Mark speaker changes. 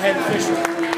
Speaker 1: head fisher.